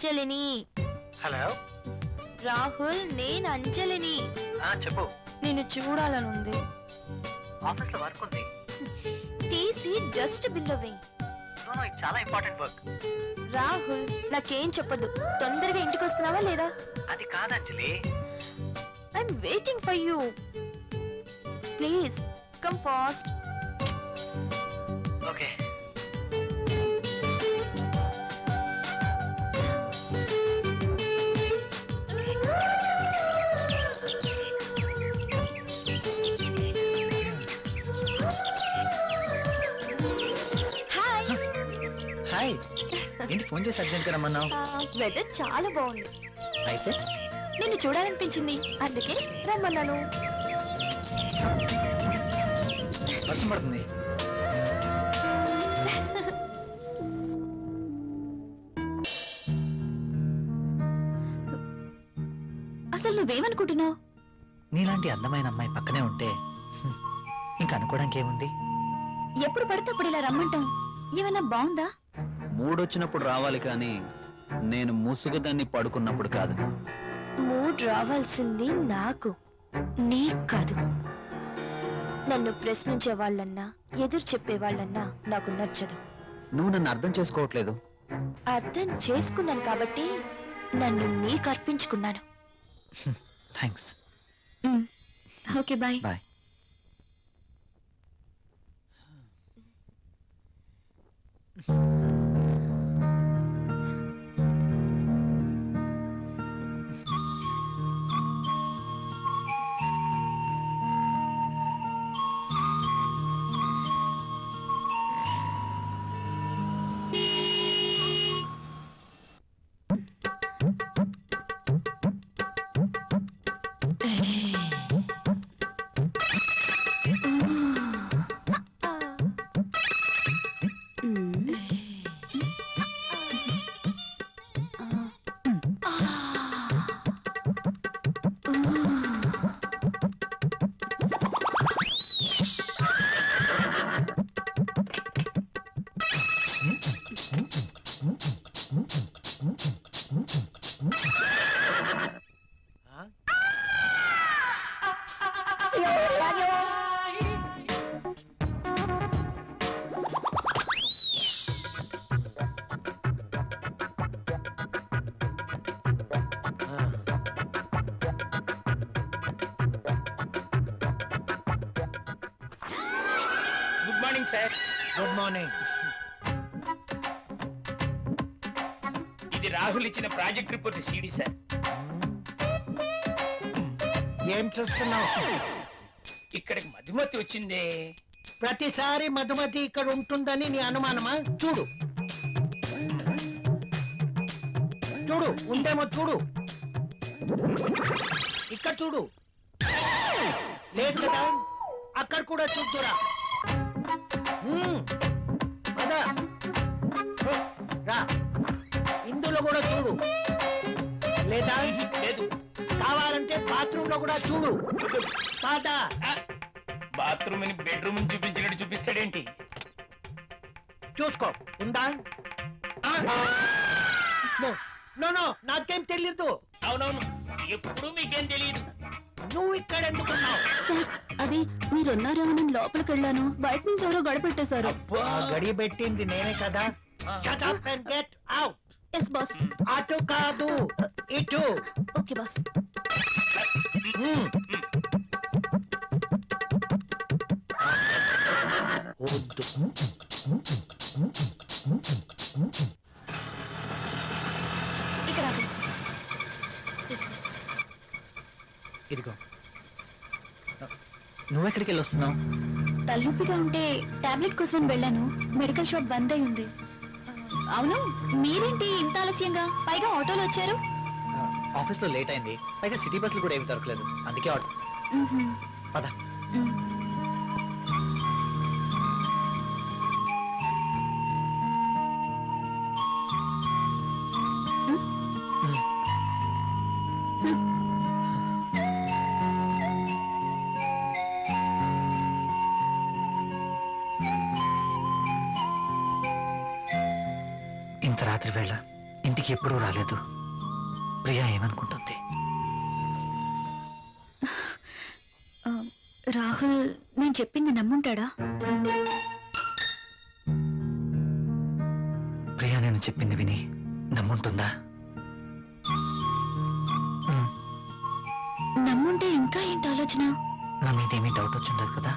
అంజలిని. హలో. రాహుల్ నేను అంజలిని. చెప్పు. నిన్ను చూడాలనుంది ఆఫీస్లో వర్క్ ఉంది. తీసి డస్ట్ బిల్ చాలా ఇంపార్టెంట్ వర్క్ రాహుల్ నాకేం చెప్పదు తొందరగా ఇంటికి వస్తున్నావా లేదా? అది కాదు అంజలి. I'm waiting for you please come fast ఏంటి ఫోన్ చేసి అర్జెంట్గా రమ్మన్నావు. వెదర్ చాలా బాగుంది. అయితే? నిన్ను చూడాలనిపించింది. అందుకే రమ్మన్నాను. వర్షం పడుతుంది. అసలు నువ్వేమనుకుంటున్నావు? నీలాంటి అందమైన అమ్మాయి పక్కనే ఉంటే ఇంకా అనుకోవడానికి ఏముంది? ఎప్పుడు పడితే అప్పుడు ఇలా రమ్మంటాం ఏమైనా బాగుందా? మూడొచ్చినప్పుడు రావాలి కానీ నేను ముసుగుదాన్ని పడుకున్నప్పుడు కాదు. మూడ్ రావాల్సింది నాకు నీకు కాదు. నన్ను ప్రశ్నించే వాళ్ళన్నా ఎదురు చెప్పే వాళ్ళన్నా నాకు నచ్చదు. నువ్వు నన్ను అర్థం చేసుకోవట్లేదు. అర్థం చేసుకున్నాను కాబట్టి నన్ను నీకు అర్పించుకున్నాను. Thanks okay bye. Bye. Good morning sir. Good morning. ఇది రాహుల్ ఇచ్చిన ప్రాజెక్ట్ రిపోర్ట్ సిడి సార్. ఏం చూస్తున్నావు? ఇక్కడికి మధుమతి వచ్చిందే. ప్రతిసారి మధుమతి ఇక్కడ ఉంటుందని నీ అనుమానమా? చూడు. చూడు ఉందేమో చూడు. ఇక్కడ చూడు. లేదు కదా? అక్కడ కూడా చూద్దురా. ఇందులో కూడా చూడు. లేదా? లేదు. కావాలంటే బాత్రూమ్లో కూడా చూడు. పాత బాత్రూమ్ని బెడ్రూమ్ చూపించినట్టు చూపిస్తాడేంటి? చూసుకో. ఉందా? నో, నో నాకేం తెలీదు. అవునవును. ఎప్పుడు మీకేం తెలియదు నువ్వు ఇక్కడ ఎందుకున్నావు సార్ అది మీరున్నారేమో లోపలికి వెళ్ళాను బయట నుంచి ఎవరో గడపెట్టేశారు అబ్బా గడి పెట్టింది నేనే కదా. ఎస్ బాస్ అటు కాదు ఇటు. Okay boss. వద్దు. ఇదిగో. నువ్వెక్కడికి వెళ్ళి వస్తున్నావు తలనొప్పిగా ఉంటే టాబ్లెట్ కోసం వెళ్ళాను. మెడికల్ షాప్ బంద్ అయి ఉంది. అవును మీరేంటి ఇంత ఆలస్యంగా? పైగా ఆటోలో వచ్చారు. ఆఫీస్లో లేట్ అయింది. పైగా సిటీ బస్సులు కూడా ఏమి దొరకలేదు. అందుకే మ్మ్హ్మ్. పద. ఇంత రాత్రి వేళ ఇంటికి ఎప్పుడూ రాలేదు. ప్రియా ఏమనుకుంటుంది? రాహుల్ నేను చెప్పింది నమ్ముంటాడా? ప్రియా నేను చెప్పింది విని నమ్ముంటుందా? నమ్ముంటే ఇంకా ఏంటి ఆలోచన? నా మీదేమీ డౌట్ వచ్చిండదు కదా?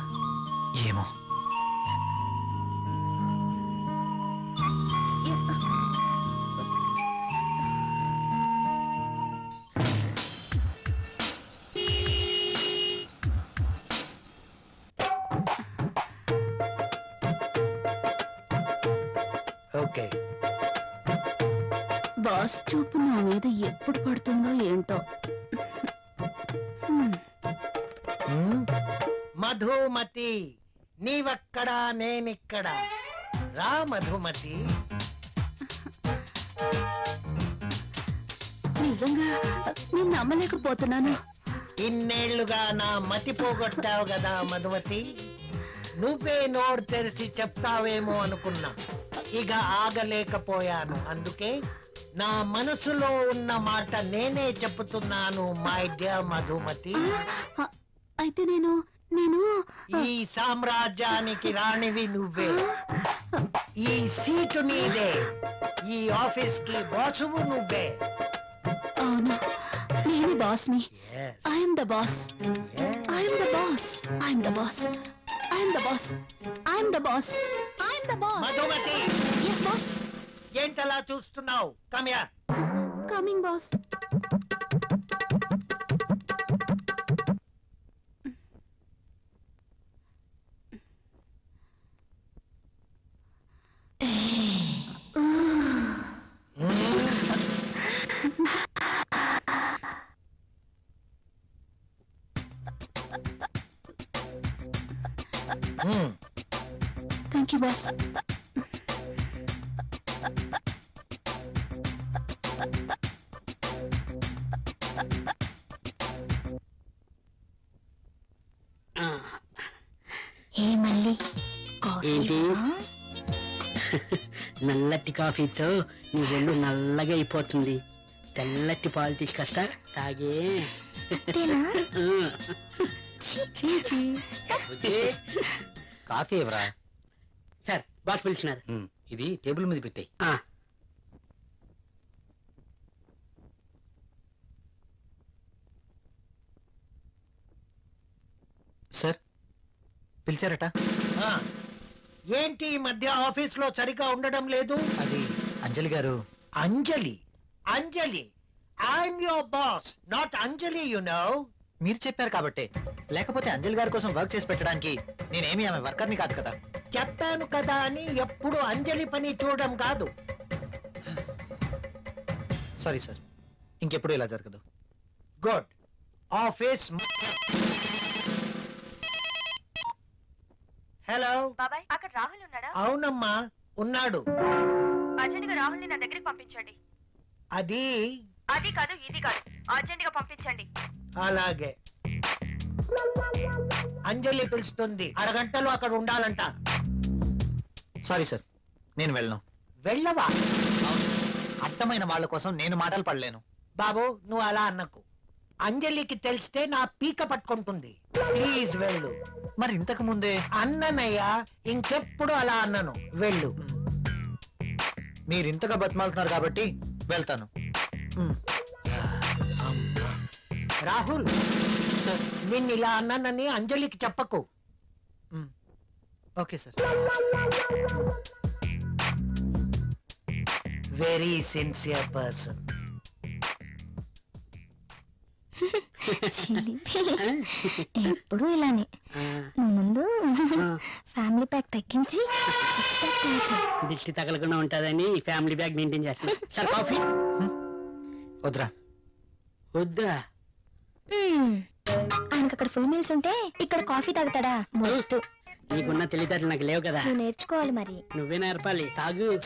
ఏమో. ఓకే. బాస్ చూపు నా మీద ఎప్పుడు పడుతుందో ఏంటో. మధుమతి నీవక్కడా నేనిక్కడ. రా మధుమతి. నిజంగా నేను నమ్మలేకపోతున్నాను. ఇన్నేళ్ళుగా నా మతి పోగొట్టావు కదా మధుమతి. నువ్వే నోరు తెరిచి చెప్తావేమో అనుకున్నా. ఇక ఆగలేకపోయాను. అందుకే నా మనసులో ఉన్న మాట నేనే చెప్తున్నాను మై డియర్ మధుమతి. అయితే నేను నేను ఈ సామ్రాజ్యానికి రాణివి నువ్వే. ఈ సీటు నీదే. ఈ ఆఫీస్కి బాసువు నువ్వే. అవును. నేను బాస్ని. Yes, I'm the boss. I'm the boss I'm the boss I'm the boss I'm the boss I'm the boss Madhumati! Yes boss ఏంటలా చూస్తున్నావు? కమ్యా coming boss thank you boss ఏ మళ్ళీ? ఏంటి? నల్లటి కాఫీతో నీ ఒళ్ళు నల్లగా అయిపోతుంది. తెల్లటి పాలు తీసుకొస్తా తాగే. కాఫీ ఎవరా సార్ బాస్ పిలిచినారు. ఇది టేబుల్ మీద పెట్టాయి. ఆ, సార్ పిలిచారట. ఆ, ఏంటి ఈ మధ్య ఆఫీస్లో సరిగా ఉండడం లేదు? అది అంజలి గారు. Anjali? Anjali I'm your boss not Anjali you know మీరు చెప్పారు కాబట్టే. లేకపోతే అంజలి గారి కోసం వర్క్ చేసి పెట్టడానికి నేనేమి ఆమె వర్కర్ని కాదు కదా. చెప్పాను కదా అని ఎప్పుడు అంజలి పని చూడడం కాదు. సారీ సార్ ఇంకెప్పుడు ఇలా జరగదు. గుడ్ ఆఫీస్ హలో బాబాయ్ అక్కడ రాహుల్ ఉన్నాడా? అవునమ్మా ఉన్నాడు. అర్జెంట్గా రాహుల్ని నా దగ్గరికి పంపించండి. అది అది కాదు ఇది కాదు. అర్జెంట్గా పంపించండి. అలాగే. అంజలి పిలుస్తుంది. అరగంటలో అక్కడ ఉండాలంట. సారీ సార్ నేను వెళ్ళను. వెళ్ళవా? అర్థమైన వాళ్ళ కోసం నేను మాటలు పడలేను. బాబు నువ్వు అలా అన్నకు అంజలికి తెలిస్తే నా పీక పట్టుకుంటుంది. ప్లీజ్ వెళ్ళు. మరి ఇంతకు ముందే? అన్ననయ్య ఇంకెప్పుడు అలా అన్నను. వెళ్ళు. మీరు ఇంతగా బతిమాలుతున్నారు కాబట్టి వెళ్తాను. రాహుల్ నిన్ను ఇలా అన్నానని అంజలికి చెప్పకు. Okay sir. Very sincere person ఎప్పుడు ఇలానే. ముందు. ఫ్యామిలీ ప్యాక్ తగ్గించి సిక్స్ ప్యాక్ తగ్గించి దిష్టి తగలకుండా ఉంటుందని ఫ్యామిలీ బ్యాగ్ మెయింటైన్ చేస్తాను సార్ కాఫీ? వద్దురా. వద్దా? ఆయనకు అక్కడ ఫుల్ మీల్స్ ఉంటే ఇక్కడ కాఫీ తాగుతాడా? మొద్దు. నీకున్న తెలివితేటలు నాకు లేవు కదా. నువ్వు నేర్చుకోవాలి మరి. నువ్వే నేర్పాలి. తాగు.